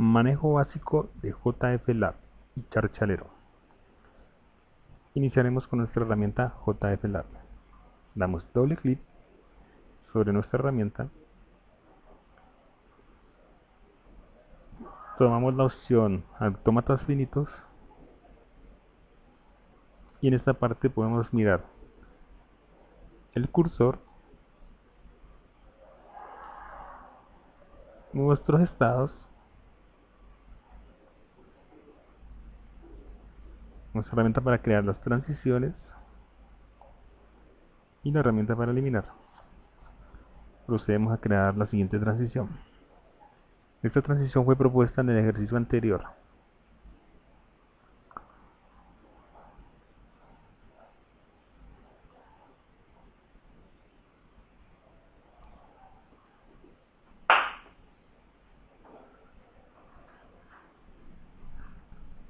Manejo básico de JFLab y Charchalero. Iniciaremos con nuestra herramienta JFLab. Damos doble clic sobre nuestra herramienta. Tomamos la opción Autómatas finitos. Y en esta parte podemos mirar el cursor, nuestros estados, nuestra herramienta para crear las transiciones y la herramienta para eliminar. Procedemos a crear la siguiente transición. Esta transición fue propuesta en el ejercicio anterior.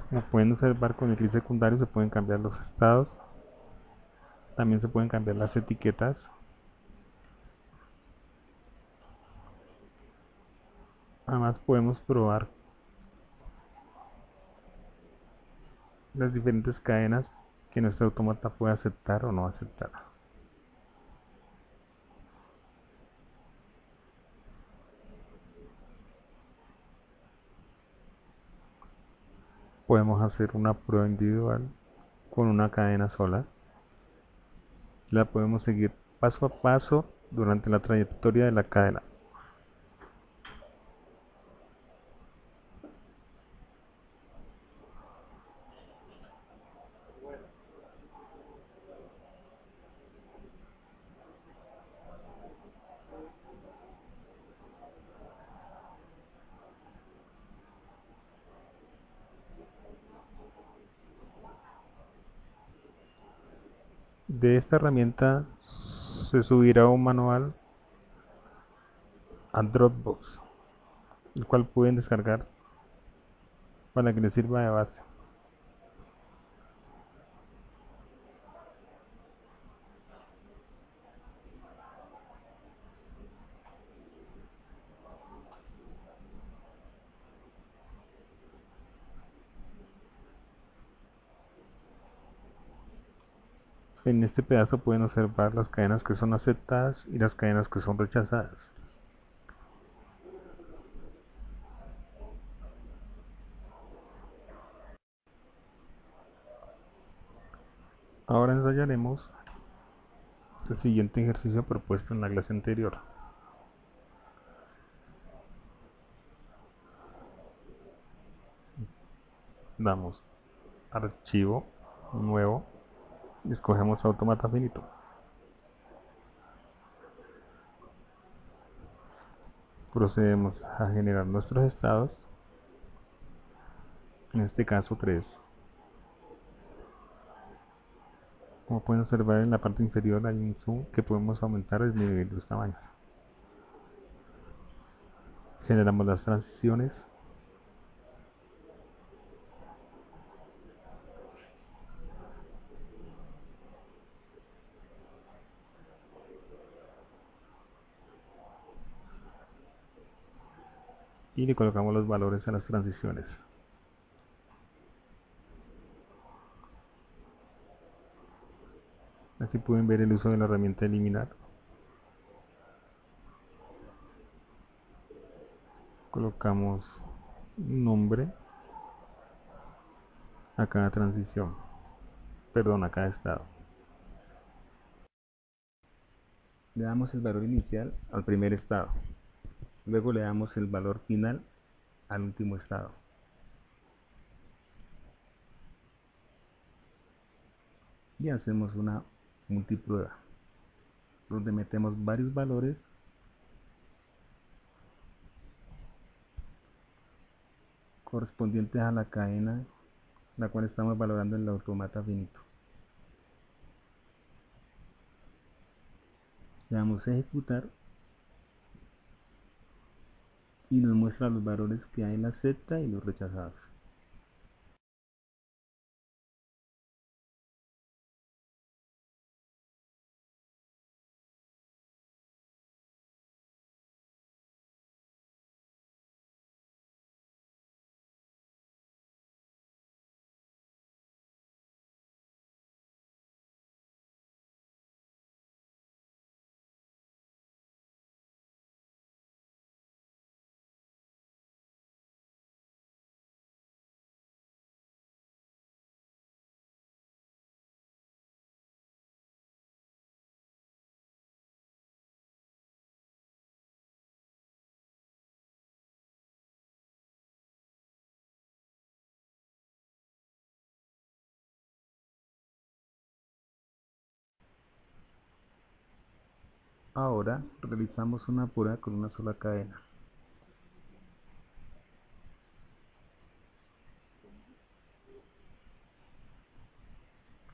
Como pueden observar con el clic secundario se pueden cambiar los estados. También se pueden cambiar las etiquetas. Además podemos probar las diferentes cadenas que nuestro automata puede aceptar o no aceptar. Podemos hacer una prueba individual con una cadena sola. La podemos seguir paso a paso durante la trayectoria de la cadena. De esta herramienta se subirá un manual a Dropbox el cual pueden descargar para que les sirva de base En este pedazo pueden observar las cadenas que son aceptadas y las cadenas que son rechazadas. Ahora ensayaremos el siguiente ejercicio propuesto en la clase anterior. Damos archivo nuevo escogemos automata finito. Procedemos a generar nuestros estados. En este caso 3 como pueden observar en la parte inferior hay un zoom que podemos aumentar el nivel los tamaños generamos las transiciones y le colocamos los valores a las transiciones. Así pueden ver el uso de la herramienta eliminar. Colocamos un nombre a cada transición, perdón, a cada estado. Le damos el valor inicial al primer estado. Luego le damos el valor final al último estado. Y hacemos una multiprueba, donde metemos varios valores correspondientes a la cadena la cual estamos valorando en el automata finito. Le damos a ejecutar y nos muestra los valores que hay en la acepta y los rechazados. Ahora realizamos una prueba con una sola cadena.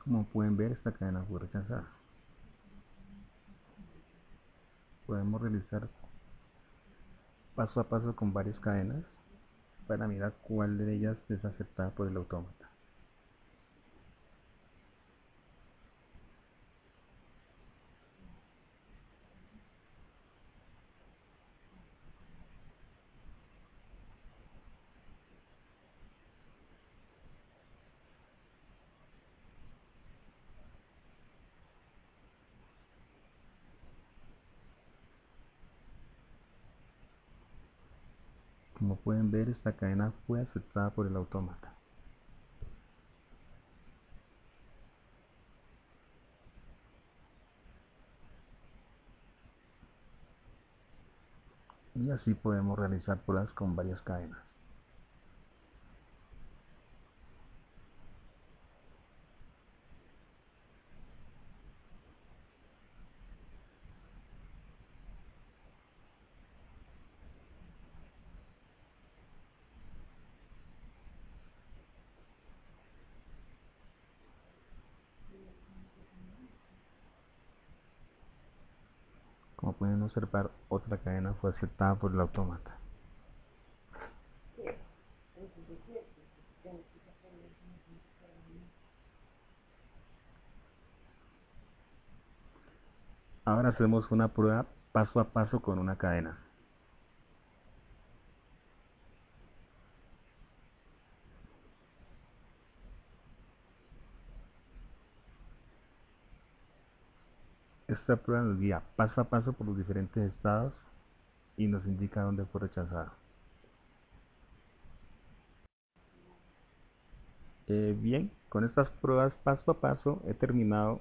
Como pueden ver, esta cadena fue rechazada. Podemos realizar paso a paso con varias cadenas para mirar cuál de ellas es aceptada por el autómata. Como pueden ver, esta cadena fue aceptada por el autómata. Y así podemos realizar pruebas con varias cadenas. Pueden observar, otra cadena fue aceptada por el autómata. Ahora hacemos una prueba paso a paso con una cadena. Esta prueba nos guía paso a paso por los diferentes estados y nos indica dónde fue rechazado. Eh, bien, con estas pruebas paso a paso he terminado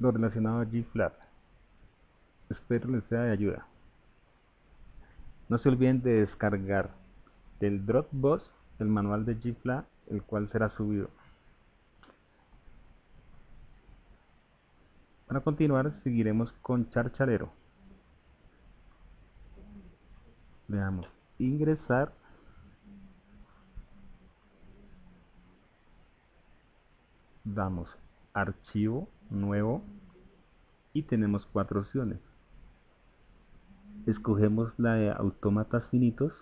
lo relacionado a GFLAP. Espero les sea de ayuda. No se olviden de descargar del Dropbox el manual de GFLAP, el cual será subido. Para continuar, seguiremos con Charchalero. Veamos, ingresar. Damos archivo nuevo y tenemos cuatro opciones. Escogemos la de autómatas finitos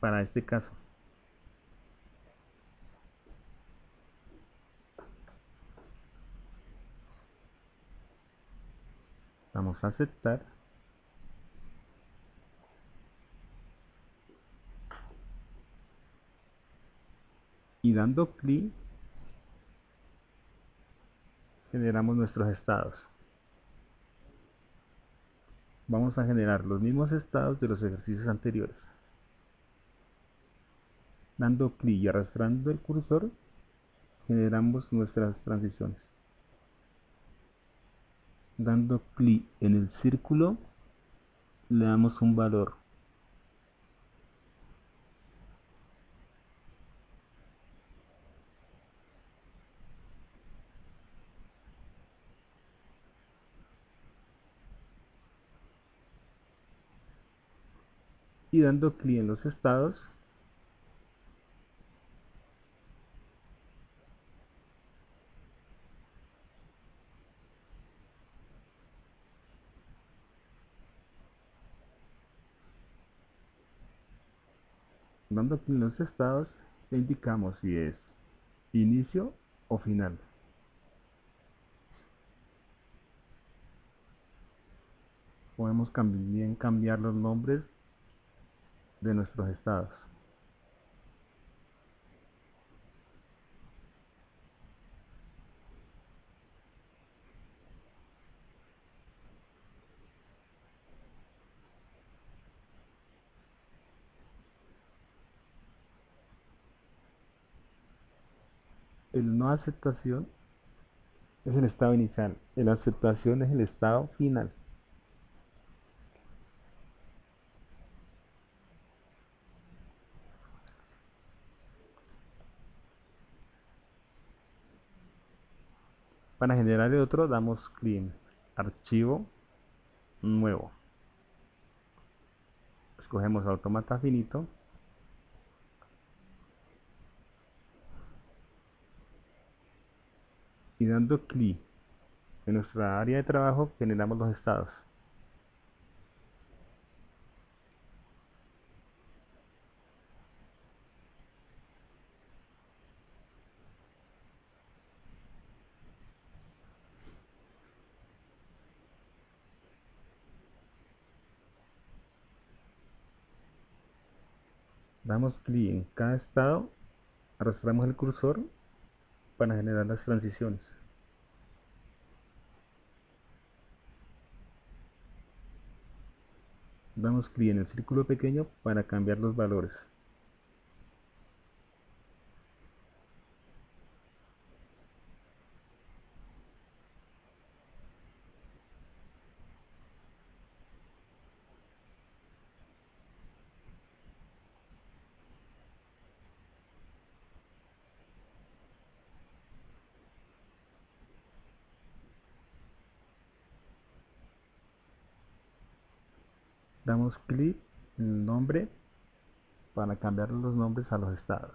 para este caso. Vamos a aceptar. Y dando clic generamos nuestros estados. Vamos a generar los mismos estados de los ejercicios anteriores. Dando clic y arrastrando el cursor, generamos nuestras transiciones. Dando clic en el círculo, le damos un valor. y dando clic en los estados los estados le indicamos si es inicio o final podemos también cambiar los nombres de nuestros estados. El no aceptación es el estado inicial, el aceptación es el estado final. Para generar el otro damos clic archivo nuevo escogemos automata finito y dando clic en nuestra área de trabajo generamos los estados. Damos clic en cada estado, arrastramos el cursor para generar las transiciones. Damos clic en el círculo pequeño para cambiar los valores. Damos clic en nombre para cambiar los nombres a los estados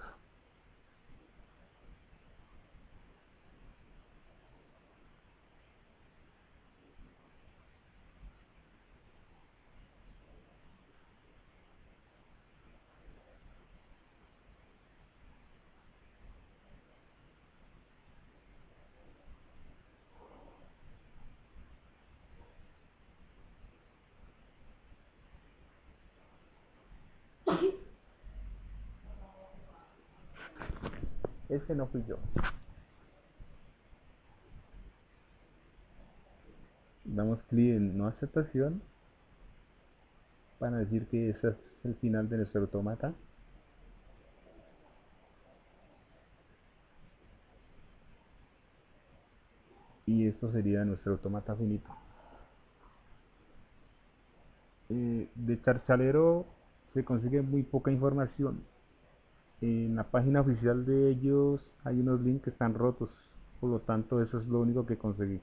ese no fui yo. Damos clic en no aceptación. Para decir que ese es el final de nuestro automata. Y esto sería nuestro automata finito. Eh, de charchalero se consigue muy poca información en la página oficial de ellos hay unos links que están rotos por lo tanto eso es lo único que conseguí